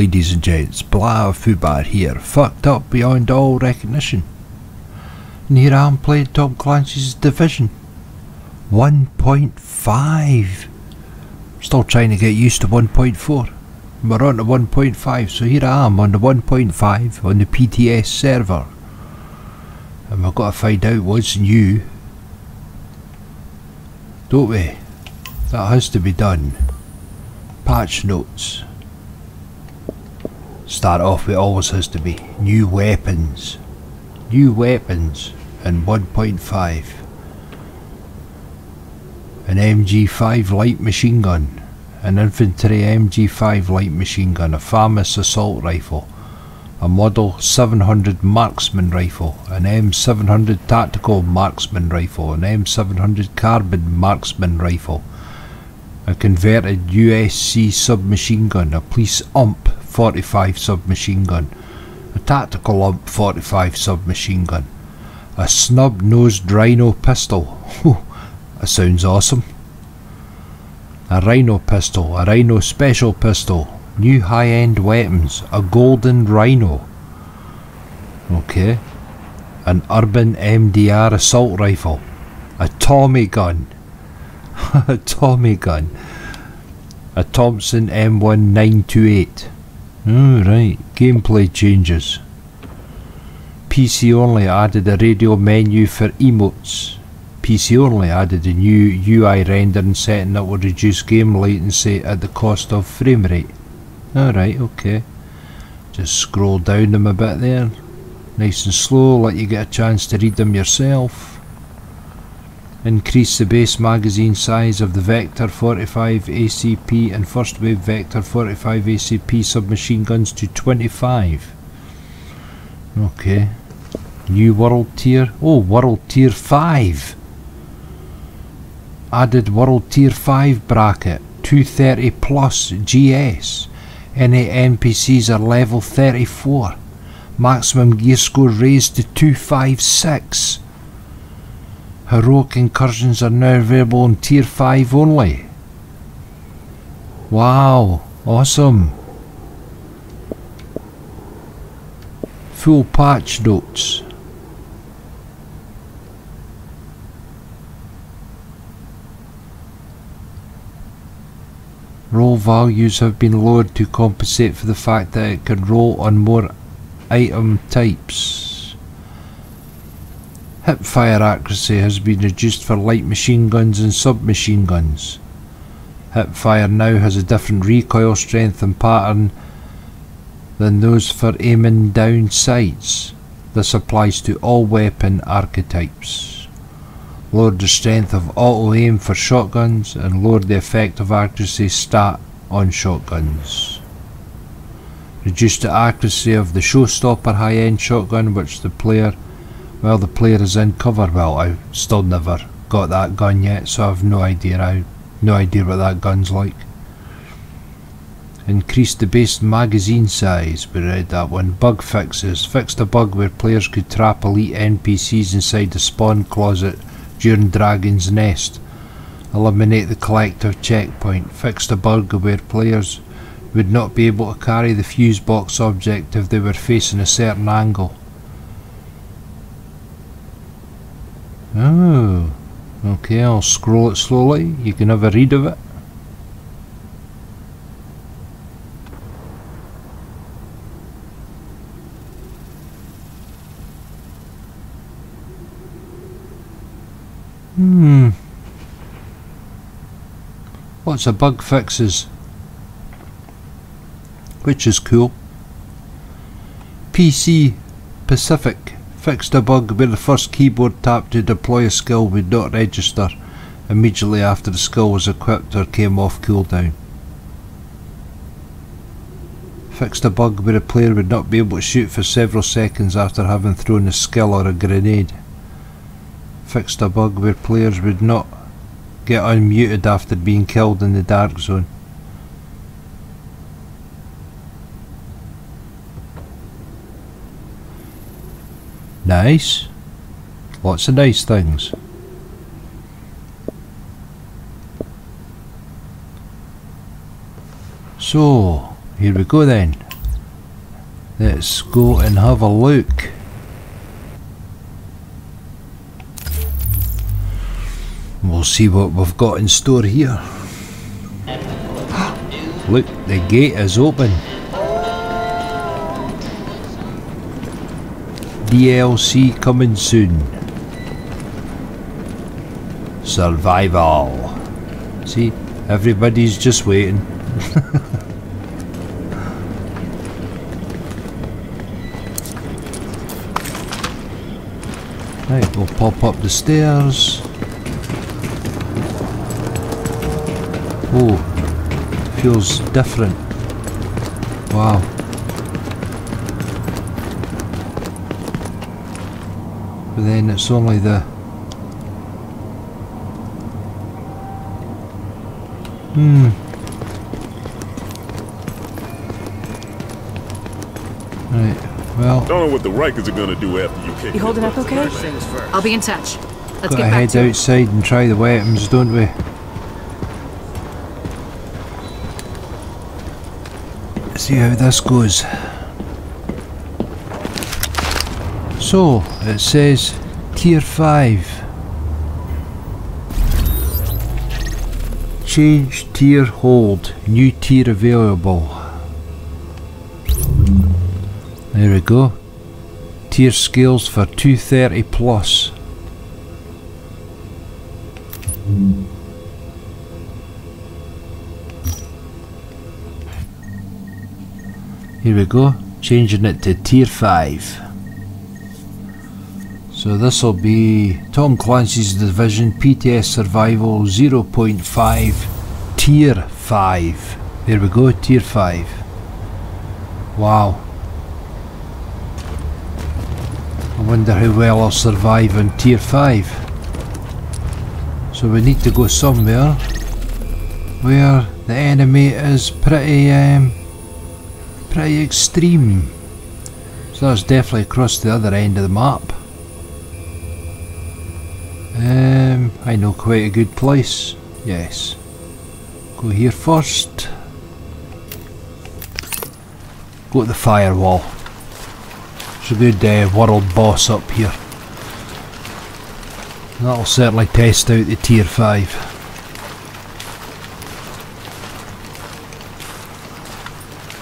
Ladies and gents, Blah Fubar here, fucked up beyond all recognition. And here I am playing Tom Clancy's Division. 1.5. Still trying to get used to 1.4. We're on to 1.5, so here I am on the 1.5 on the PTS server. And we've got to find out what's new. Don't we? That has to be done. Patch notes. Start off with always has to be new weapons. New weapons and 1.5. An MG5 light machine gun, an infantry MG5 light machine gun, a FAMAS assault rifle, a Model 700 marksman rifle, an M700 tactical marksman rifle, an M700 carbine marksman rifle, a converted USC submachine gun, a police UMP 45 submachine gun, a tactical UMP 45 submachine gun, a snub-nosed rhino pistol. that sounds awesome. A rhino pistol, a rhino special pistol, new high-end weapons, a golden rhino. Okay. An urban MDR assault rifle, a Tommy gun, a Tommy gun, a Thompson M1928. Oh, right. Gameplay changes. PC only added a radial menu for emotes. PC only added a new UI rendering setting that will reduce game latency at the cost of frame rate. Alright, okay. Just scroll down them a bit there. Nice and slow, let you get a chance to read them yourself. Increase the base magazine size of the Vector 45 ACP and First Wave Vector 45 ACP submachine guns to 25. Okay. New World Tier. Oh, World Tier 5. Added World Tier 5 bracket. 230 plus GS. Any NPCs are level 34. Maximum gear score raised to 256. Heroic incursions are now available in tier 5 only. Wow, awesome. Full patch notes. Roll values have been lowered to compensate for the fact that it can roll on more item types. Hipfire accuracy has been reduced for light machine guns and submachine guns. Hipfire now has a different recoil strength and pattern than those for aiming down sights. This applies to all weapon archetypes. Lowered the strength of auto aim for shotguns and lowered the effective accuracy stat on shotguns. Reduced the accuracy of the showstopper high end shotgun which the player well, the player is in cover. Well, I still never got that gun yet, so I've no idea. I no idea what that gun's like. Increased the base magazine size. We read that one. Bug fixes. Fixed a bug where players could trap elite NPCs inside the spawn closet during Dragon's Nest. Eliminate the collective checkpoint. Fixed a bug where players would not be able to carry the fuse box object if they were facing a certain angle. Oh, okay, I'll scroll it slowly. You can have a read of it. Hmm. Lots of bug fixes. Which is cool. PC Pacific Fixed a bug where the first keyboard tap to deploy a skill would not register immediately after the skill was equipped or came off cooldown. Fixed a bug where a player would not be able to shoot for several seconds after having thrown a skill or a grenade. Fixed a bug where players would not get unmuted after being killed in the dark zone. Nice. Lots of nice things. So, here we go then. Let's go and have a look. We'll see what we've got in store here. Look, the gate is open. DLC coming soon. Survival. See, everybody's just waiting. right, we'll pop up the stairs. Oh, feels different. Wow. But then it's only the Hmm. Right. Well. Don't know what the Rikers are gonna do after you kick. You holding up okay? I'll be in touch. Let's Gotta get back head to it. outside and try the weapons, don't we? See how this goes. So, it says Tier 5. Change tier hold. New tier available. There we go. Tier skills for 230 plus. Here we go, changing it to tier 5. So this will be Tom Clancy's Division PTS Survival 0.5 Tier 5. There we go, Tier 5. Wow. I wonder how well I'll survive on Tier 5. So we need to go somewhere where the enemy is pretty um, pretty extreme. So that's definitely across the other end of the map. Um, I know quite a good place. Yes. Go here first. Go to the firewall. There's a good uh, world boss up here. That'll certainly test out the tier 5.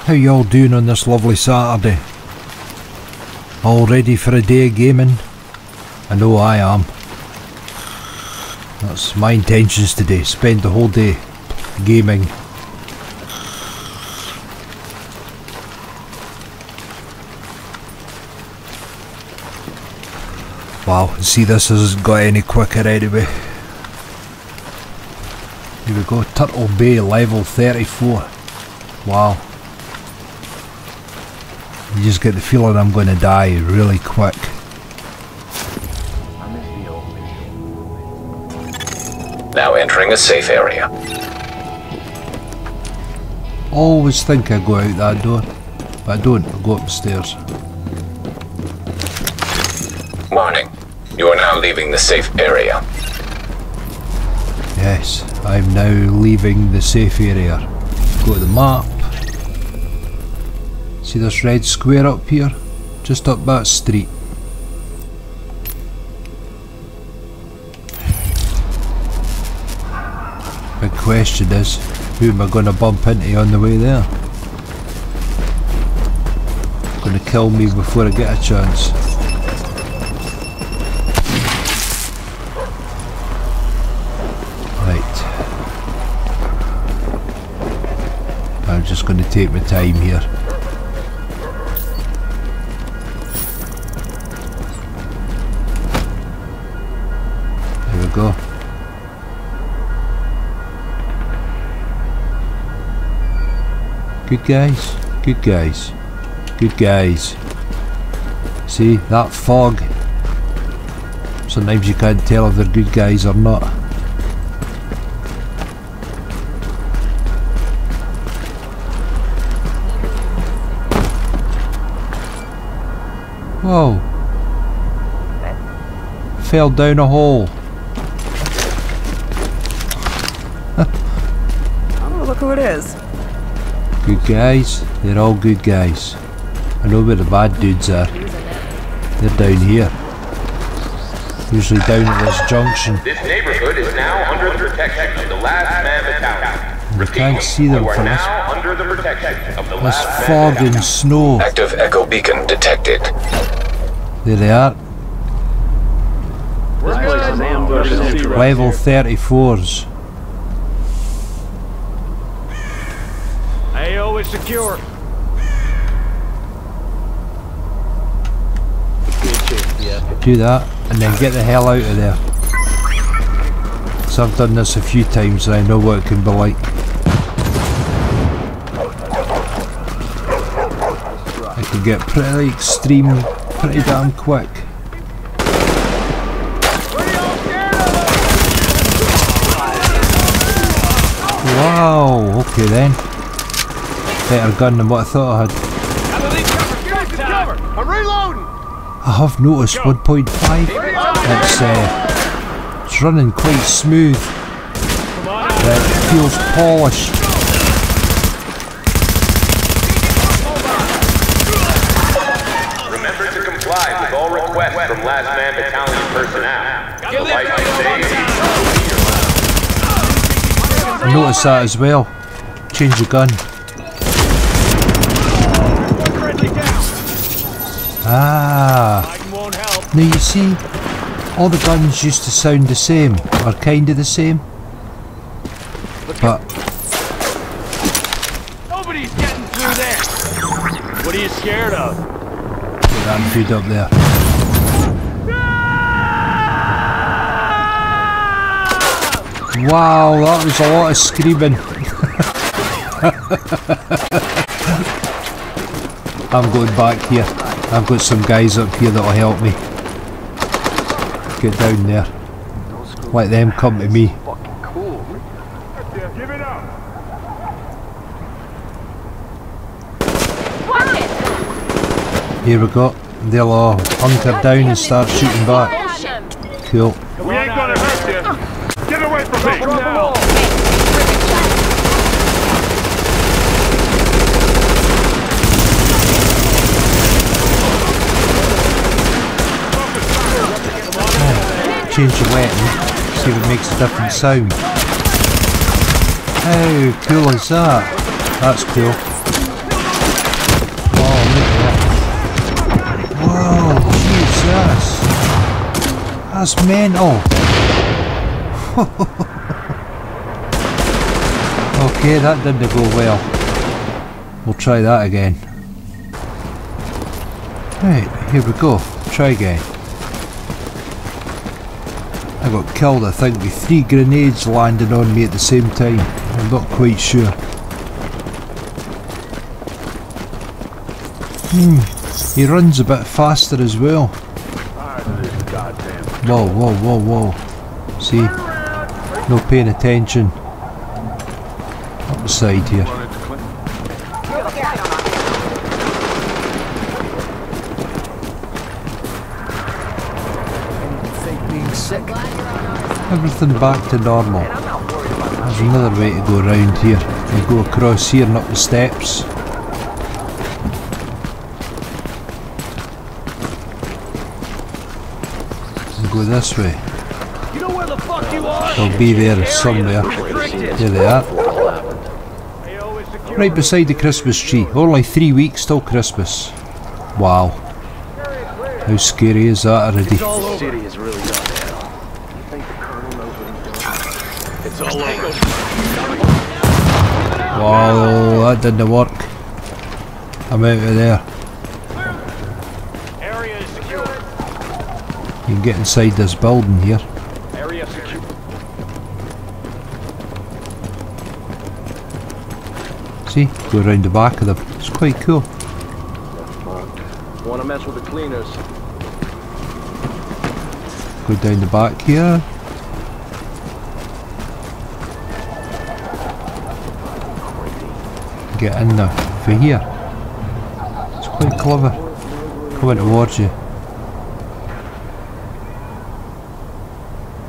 How y'all doing on this lovely Saturday? All ready for a day of gaming? I know I am. That's my intentions today, spend the whole day gaming. Wow, see this hasn't got any quicker anyway. Here we go, Turtle Bay level 34. Wow. You just get the feeling I'm going to die really quick. A safe area. Always think I go out that door, but I don't, I go upstairs. Warning. You are now leaving the safe area. Yes, I'm now leaving the safe area. Go to the map. See this red square up here? Just up that street. Question is, who am I going to bump into on the way there? Going to kill me before I get a chance. Right. I'm just going to take my time here. Good guys, good guys, good guys. See, that fog. Sometimes you can't tell if they're good guys or not. Whoa. Fell down a hole. Oh, look who it is. Good guys. They're all good guys. I know where the bad dudes are. They're down here. Usually down at this junction. This neighborhood is now under the protection of the Last Man Battalion. We can't see them from this, now under the protection of the this Last fog and snow. Active echo beacon detected. There they are. Level 34s. AO is secure. Do that and then get the hell out of there. So I've done this a few times and I know what it can be like. I can get pretty extreme pretty damn quick. Wow, okay then. Better gun than what I thought I had. I'm reloading. I have noticed 1.5. It's uh, it's running quite smooth. It feels polished. Remember to comply with all requests from Last Man Battalion personnel. The life you save I noticed that as well. Change the gun. Ah, Fighting won't help. now you see, all the guns used to sound the same, or kind of the same. But Nobody's getting through there. What are you scared of? get that food up there. Wow, that was a lot of screaming. I'm going back here. I've got some guys up here that'll help me. Get down there. Let them come to me. Here we go. They'll all hunker down and start shooting back. Cool. We ain't gonna hurt you. Get away from me. Now. Change the weapon. See if it makes a different sound. How cool is that? That's cool. Oh, look at that. Whoa, Jesus. That's mental. okay, that didn't go well. We'll try that again. Right, here we go. Try again. I got killed, I think, with three grenades landing on me at the same time. I'm not quite sure. Hmm, he runs a bit faster as well. Whoa, whoa, whoa, whoa. See? No paying attention. Up the side here. Everything back to normal. There's another way to go around here. You go across here and up the steps. And go this way. You know where the fuck you are? They'll be there somewhere. There they are. Right beside the Christmas tree. Only three weeks till Christmas. Wow. How scary is that already? City is really gone to hell. You think the colonel knows what he's doing? It's all over. Wow, that didn't work. I'm out of there. Area is secure. You can get inside this building here. Area secure. See? Go around the back of them. It's quite cool. Want to mess with the cleaners? Go down the back here. get in the here. It's quite clever. Coming towards you.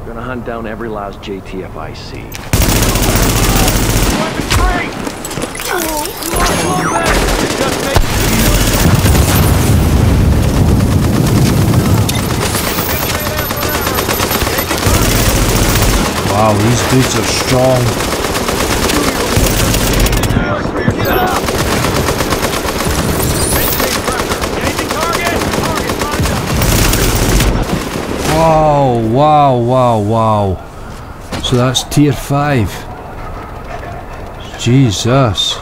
Gonna hunt down every last JTF I see. Wow, these dudes are strong. Wow, wow, wow, wow. So that's tier 5. Jesus.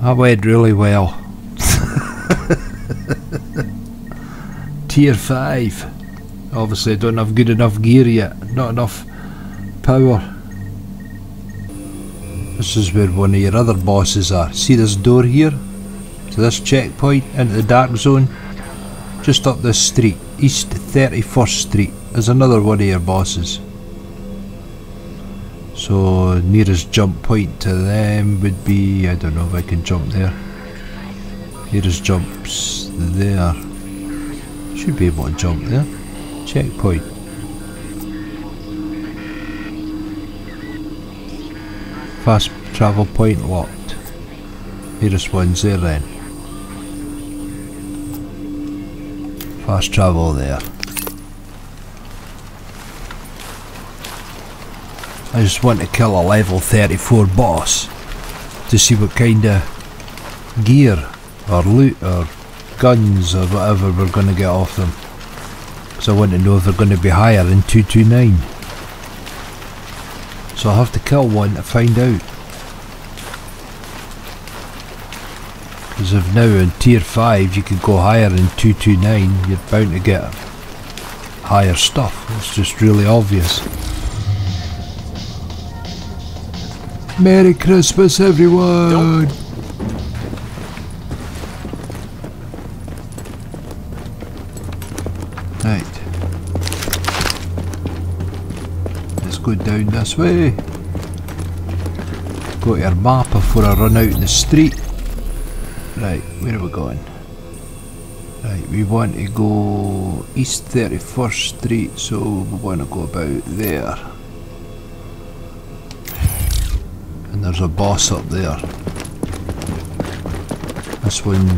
That went really well. tier 5. Obviously, I don't have good enough gear yet. Not enough power. This is where one of your other bosses are. See this door here? To this checkpoint into the dark zone? Just up this street, East 31st Street. is another one of your bosses. So nearest jump point to them would be I don't know if I can jump there. Nearest jumps there. Should be able to jump there. Checkpoint. Fast travel point locked. Nearest one's there then. Fast travel there. I just want to kill a level 34 boss to see what kind of gear or loot or guns or whatever we're going to get off them. Because I want to know if they're going to be higher than 229. So I'll have to kill one to find out. Because if now in tier 5 you could go higher than 229, you're bound to get higher stuff. It's just really obvious. Merry Christmas everyone! Right. Go down this way. Go to your map before I run out in the street. Right, where are we going? Right, we want to go East 31st Street, so we want to go about there. And there's a boss up there. This one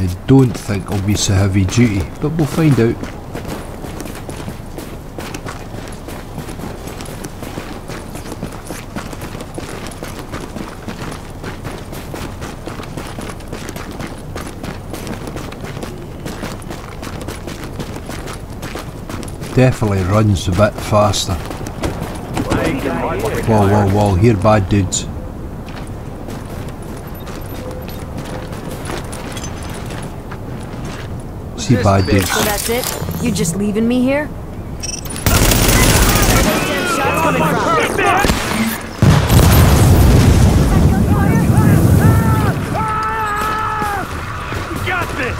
I don't think will be so heavy duty, but we'll find out. Definitely runs a bit faster. Whoa, whoa, whoa, here bad dudes. See bad dudes. So that's it? You just leaving me here? Shots coming from. We got this!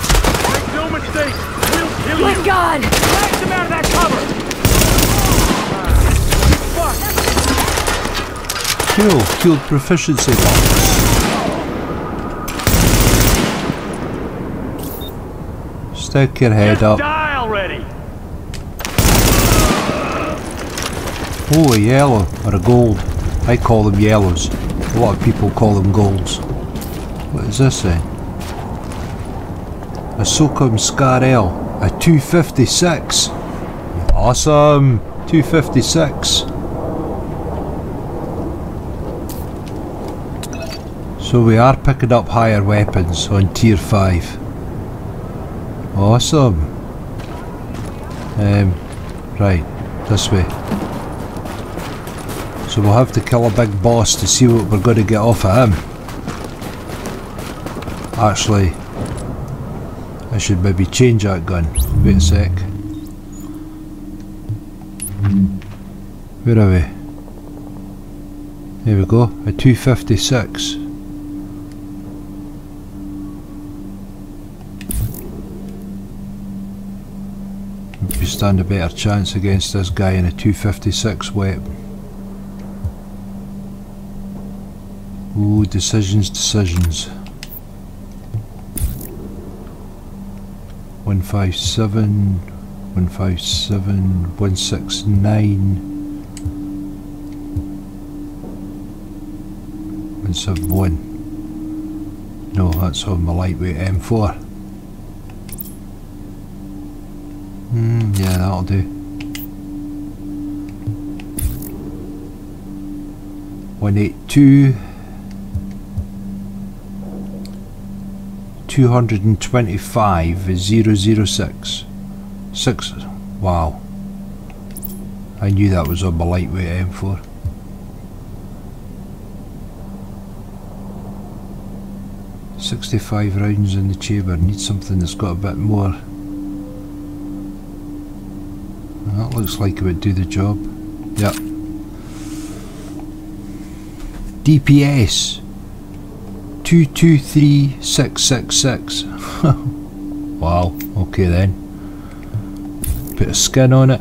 Make no mistake, we'll kill My you! God! Blast him out of that cover! Cool, cool proficiency box. Stick your head up. die already! Oh, a yellow or a gold. I call them yellows. A lot of people call them golds. What is this eh? then? A Socom Scar-L, a 256. Awesome! 256. So we are picking up higher weapons on tier 5. Awesome. Um, right, this way. So we'll have to kill a big boss to see what we're going to get off of him. Actually, I should maybe change that gun. Wait a sec. Where are we? There we go, a 256. You stand a better chance against this guy in a 256 weapon. Ooh, decisions, decisions. 157, 157, 169, 171. No, that's on my lightweight M4. Hmm, yeah, that'll do. One eight two. 225 006. 6. Wow. I knew that was on my lightweight M4. Sixty-five rounds in the chamber. Need something that's got a bit more. That looks like it would do the job. Yep. DPS 223666. wow, okay then. Put a skin on it.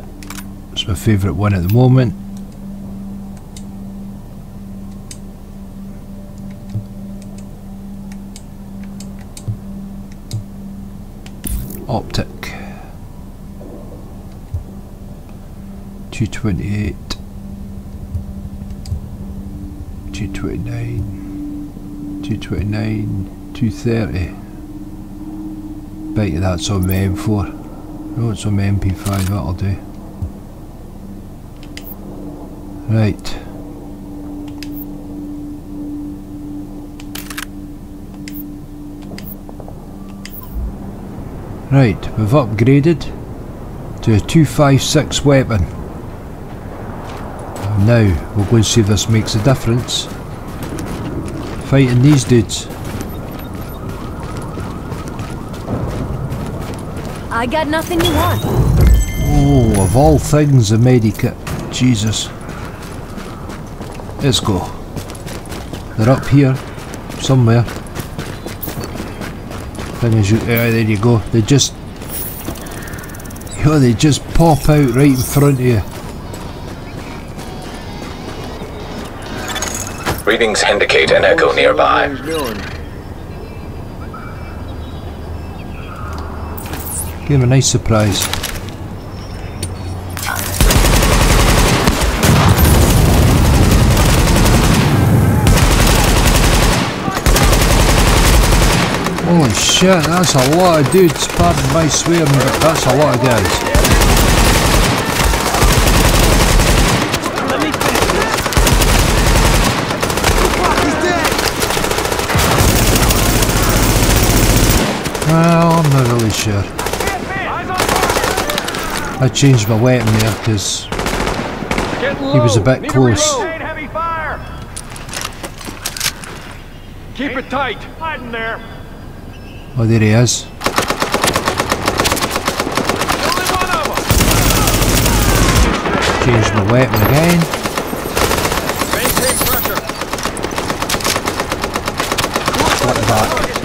It's my favourite one at the moment. Optic. 228. 229. 229. 230. Bet you that's on my M4. No, it's on my MP5, that'll do. Right. Right, we've upgraded to a 256 weapon. Now, we'll go and see if this makes a difference. Fighting these dudes. I got nothing you want. Oh, of all things, a medikit. Jesus. Let's go. They're up here, somewhere. Thing is, you, yeah, there you go. They just, oh, they just pop out right in front of you. Readings indicate an echo nearby. Give him a nice surprise. Holy shit, that's a lot of dudes, pardon my swearing, but that's a lot of guys. Well, I'm not really sure. I changed my weapon there because he was a bit close. Heavy fire. Keep it tight. Hiding there. Oh, there he is. Only one of. Changed my weapon again. Maintain pressure. Flip back.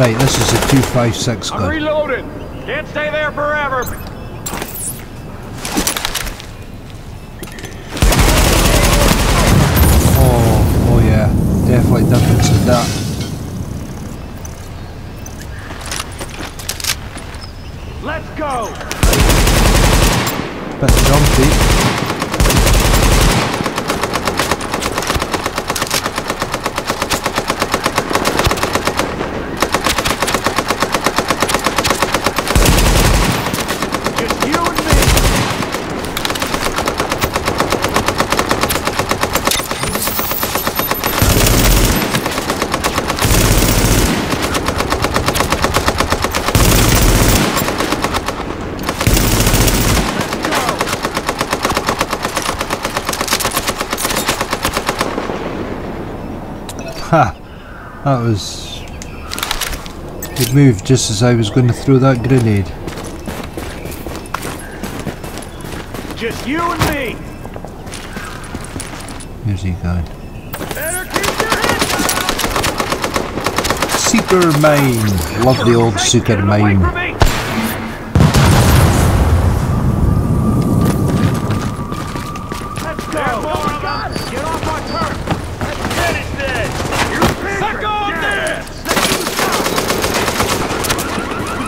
Right, this is a 256 gun. I'm reloading. Can't stay there forever. Oh, oh yeah, definitely difference in that. Let's go. Bit jumpy. Just you and me. Ha! That was... It moved just as I was going to throw that grenade. Just you and me. Here's he going. Better keep your head down. Seeker Mine! Love the old super Mine.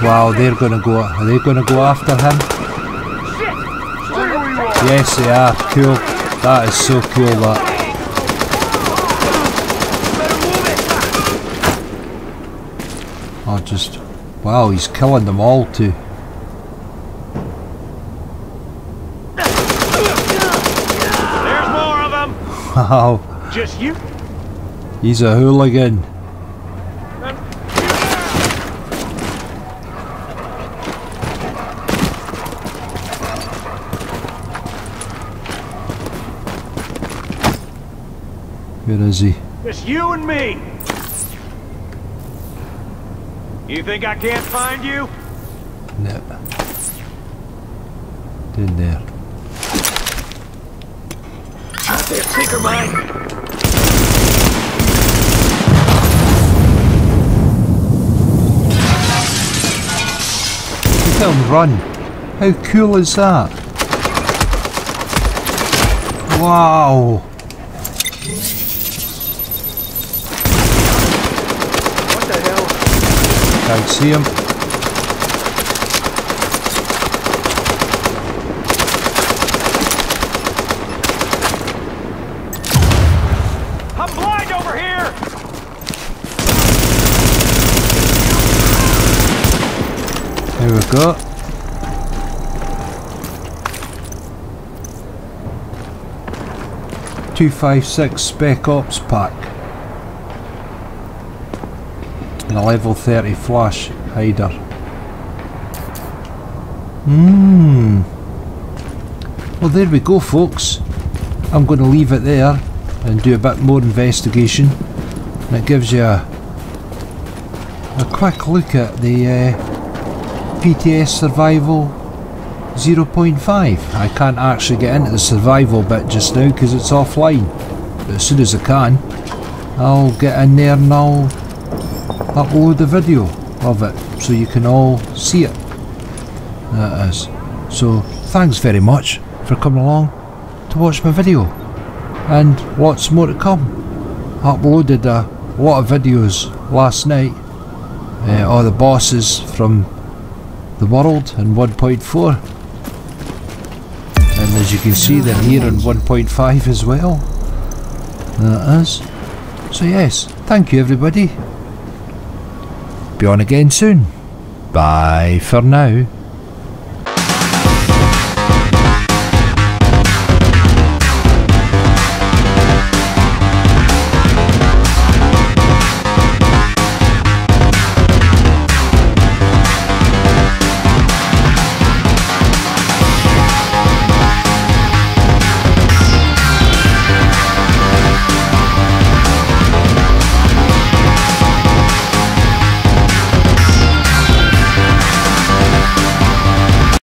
Wow, they're gonna go. Are they gonna go after him? Shit. Stay where you are. Yes, they are. Cool. That is so cool. That. Better move it. I'll just... Wow, he's killing them all too. There's more of them. Wow, Just you. he's a hooligan. Where is he? Just you and me. You think I can't find you? No. In there. There, tinker mine. Look at him run. How cool is that? Wow. Can't see him. I'm blind over here. There we go. Two five six Spec Ops pack. And a level thirty flash hider. Mmm. Well there we go folks. I'm going to leave it there and do a bit more investigation. And it gives you a, a quick look at the uh, PTS Survival 0.5. I can't actually get into the survival bit just now because it's offline. But as soon as I can, I'll get in there and I'll upload the video of it so you can all see it. That is. So thanks very much for coming along to watch my video. And lots more to come. I Uploaded a lot of videos last night. Uh, all the bosses from the world in 1.4 and as you can see they're here in 1.5 as well that is so yes thank you everybody be on again soon. Bye for now